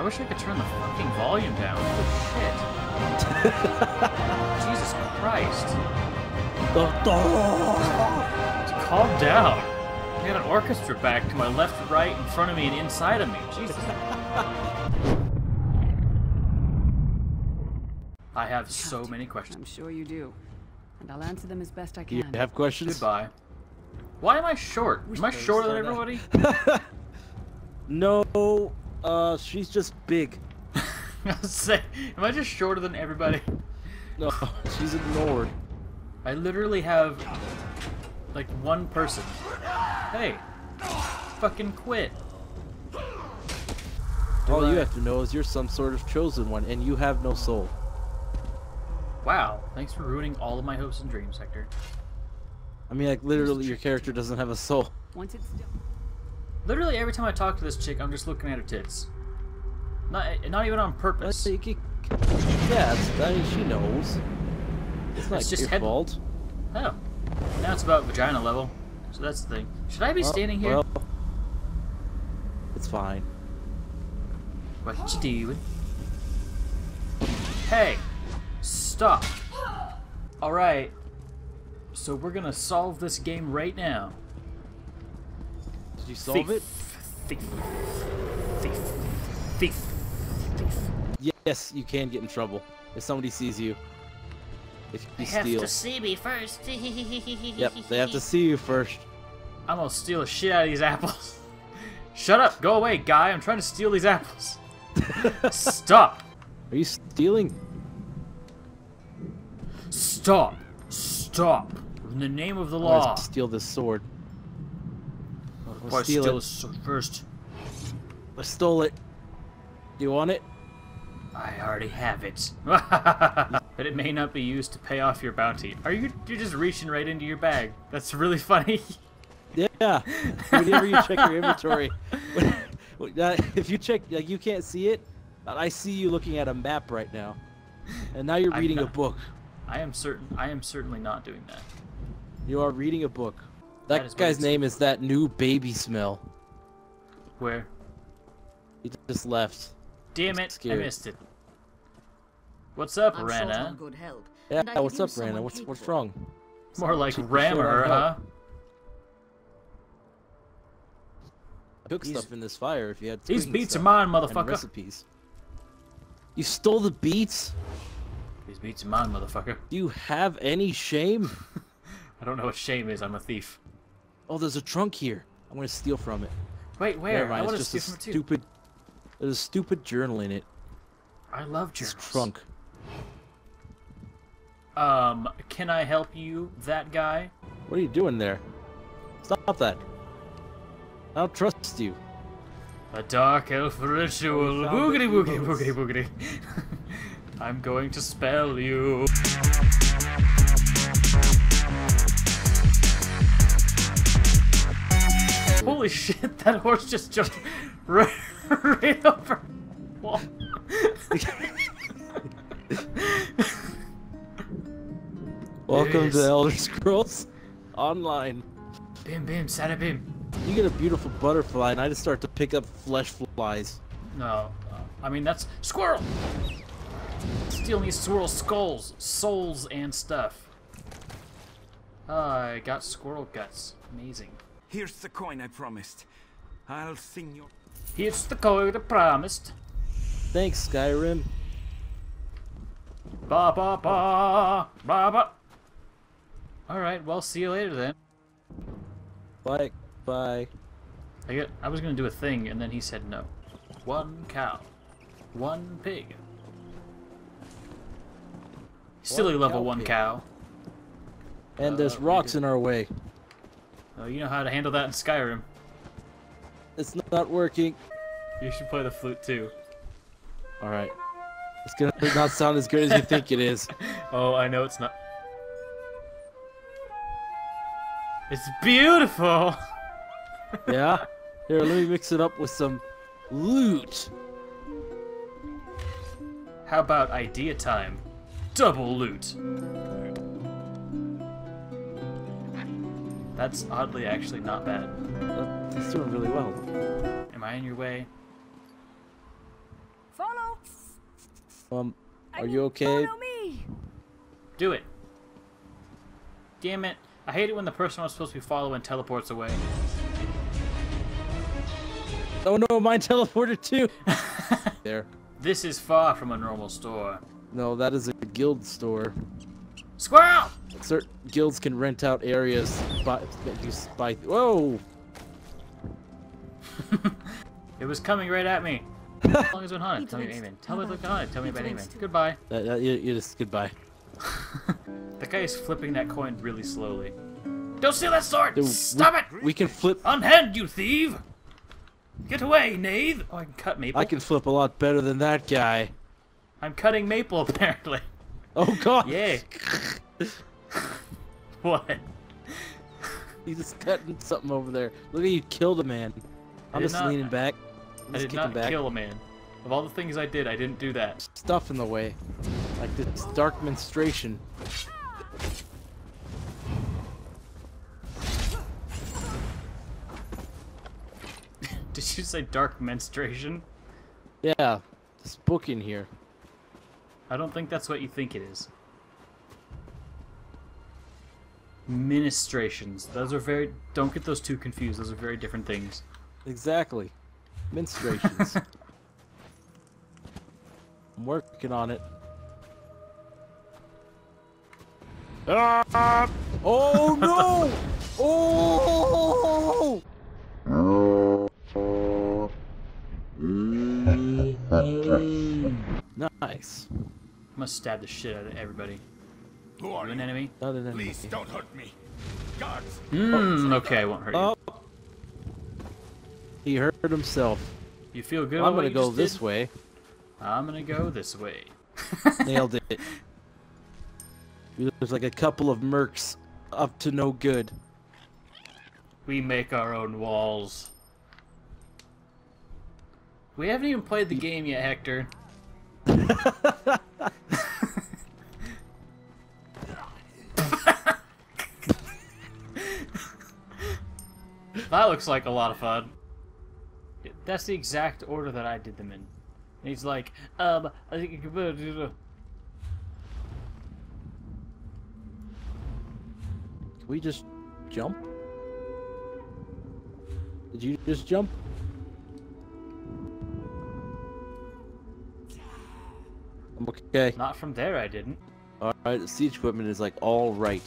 I wish I could turn the fucking volume down. Holy shit. Jesus Christ. Calm down. I got an orchestra back to my left, right, in front of me, and inside of me. Jesus. I have so many questions. I'm sure you do. And I'll answer them as best I can. You have questions? Goodbye. Why am I short? Am I shorter than everybody? No, uh, she's just big. I was say, am I just shorter than everybody? No, she's ignored. I literally have like one person. Hey, fucking quit. All I- you have to know is you're some sort of chosen one, and you have no soul. Wow, thanks for ruining all of my hopes and dreams, Hector. I mean, like, literally, your character doesn't have a soul. Once it's done. Literally every time I talk to this chick, I'm just looking at her tits. Not, not even on purpose. Yeah, it's, I mean, she knows. It's not It's just your head- fault. Oh, now it's about vagina level. So that's the thing. Should I be Well- standing here? Well, it's fine. What you doing? Hey, stop. All right. So we're gonna solve this game right now. Did you solve it? Thief. Thief. Thief. Thief. Yes, you can get in trouble if somebody sees you. If you They have steal. to see me first. Yep, they have to see you first. I'm gonna steal the shit out of these apples. Shut up! Go away, guy! I'm trying to steal these apples. Stop! Are you stealing? Stop! Stop! In the name of the I'm law. gonna steal this sword. If I steal steal it. this first. I stole it. Do you want it? I already have it. but it may not be used to pay off your bounty. Are you you're just reaching right into your bag? That's really funny. Yeah. Whenever you check your inventory, if you check, like you can't see it, but I see you looking at a map right now, and now you're I'm reading a book. I am certain I am certainly not doing that. You are reading a book. That That, is guy's name is that new baby smell. Where? He just left. Damn I'm it, I missed it. What's up, I'm Rana? good help. Yeah. and What's up, Rana? What's what's wrong? More like Cheap Rammer, huh? help. Cook These- stuff in this fire if you had. These cooking beats are mine, motherfucker. Recipes. You stole the beets. These beats are mine, motherfucker. Do you have any shame? I don't know what shame is. I'm a thief. Oh, there's a trunk here. I'm gonna steal from it. Wait, where? Never I mind, want to steal just from it too. stupid. There's a stupid journal in it. I love This journals. trunk. Um, can I help you, that guy? What are you doing there? Stop that. I don't trust you. A dark elf ritual. Boogity it. boogity boogity boogity. I'm going to spell you. Holy shit, that horse just jumped right, right over the wall. Welcome to Elder Scrolls Online. Bim bim, sada bim. You get a beautiful butterfly, and I just start to pick up flesh flies. No, uh, I mean that's squirrel. Stealing these squirrel skulls, souls, and stuff. Uh, I got squirrel guts. Amazing. Here's the coin I promised. I'll sing your. Here's the coin I promised. Thanks, Skyrim. Ba ba ba ba ba. All right, well, see you later then. Bye. Bye. I get. I was gonna do a thing, and then he said no. One cow, one pig. Silly One level cow one pig. cow. And there's Uh, rocks in our way. Oh, you know how to handle that in Skyrim. It's not working. You should play the flute too. All right. It's gonna not sound as good as you think it is. Oh, I know it's not. It's beautiful. Yeah. Here, let me mix it up with some loot. How about idea time? Double loot. That's oddly actually not bad. He's doing really well. Am I in your way? Follow. Um, are mean, you okay? Follow me. Do it. Damn it. I hate it when the person I'm supposed to be following teleports away. Oh no, mine teleported too. there. This is far from a normal store. No, that is a guild store. Squirrel! Certain guilds can rent out areas by, that you spy. Whoa! It was coming right at me. How long has it been haunted? Tell me about. Tell me about haunted. Tell me about aiming. Goodbye. That, that, you, you just goodbye. That guy is flipping that coin really slowly. Don't steal that sword! Dude, Stop we, it! We can flip. Unhand, you thief! Get away, knave! Oh, I can cut Maple. I can flip a lot better than that guy. I'm cutting Maple, apparently. Oh god! Yay. what? He's just cutting something over there. Look at you killed a man. I'm just not- leaning back. I'm I just did kicking not back. kill a man. Of all the things I did, I didn't do that. Stuff in the way. Like this dark menstruation. Did you say dark menstruation? Yeah. This book in here. I don't think that's what you think it is. Ministrations. Those are very. Don't get those two confused. Those are very different things. Exactly. Menstruations. I'm working on it. Ah! Oh no! Oh! Nice. I'm gonna stab the shit out of everybody. Who are You an enemy? Other than enemy. Please don't hurt me. Guards! Hmm. Okay, I won't hurt you. Oh. He hurt himself. You feel good? I'm gonna go this did? way. I'm gonna go this way. Nailed it. There's like a couple of mercs up to no good. We make our own walls. We haven't even played the game yet, Hector. that looks like a lot of fun. That's the exact order that I did them in. And he's like, um, I think you could do the. Can we just jump? Did you just jump? I'm okay. Not from there, I didn't. Alright, the siege equipment is like all right.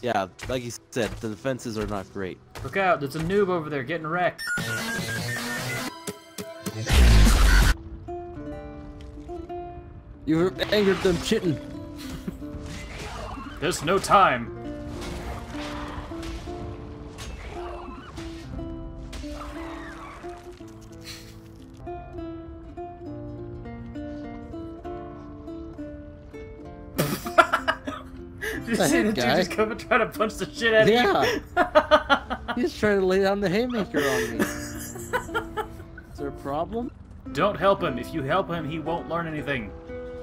Yeah, like you said, the defenses are not great. Look out, there's a noob over there getting wrecked. You angered them chittin. There's no time. Did you see heck, the dude just come and try to punch the shit out of Yeah. you? He's trying to lay down the haymaker on me. Is there a problem? Don't help him. If you help him, he won't learn anything.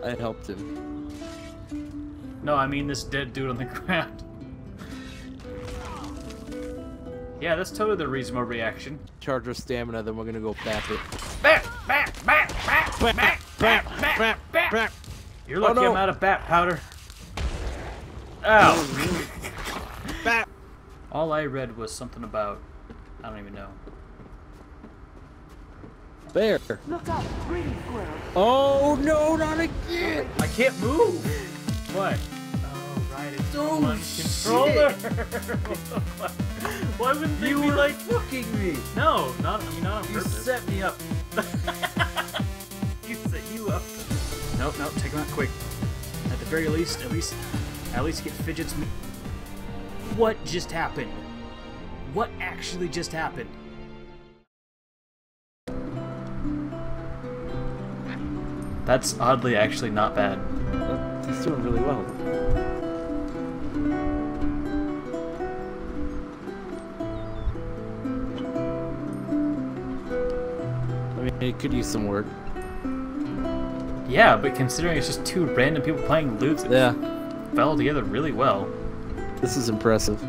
I helped him. No, I mean this dead dude on the ground. Yeah, that's totally the reasonable reaction. Charge our stamina, then we're gonna go bap it. Bat, bat, bat, bat, bat, bat, bat, bat, bat. You're oh, lucky Oh, no. I'm out of bat powder. Ow. Oh, bap! All I read was something about I don't even know. Bear. Look up, green squirrel. Oh no, not again! I can't move. What? Oh right, it's Oh, one controller. Why wouldn't they You be were like? fucking me! No, not I mean not on You purpose. set me up. you set you up. Nope, nope, take him out quick. At the very least, at least, at least get fidgets. Me- what just happened? What actually just happened? That's oddly actually not bad. He's doing really well. I mean, it could use some work. Yeah, but considering it's just two random people playing loops, it Yeah, fell together really well. This is impressive.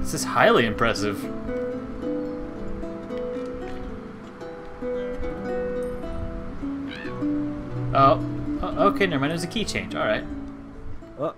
This is highly impressive. Oh, okay, never mind. It was a key change. All right. Oh,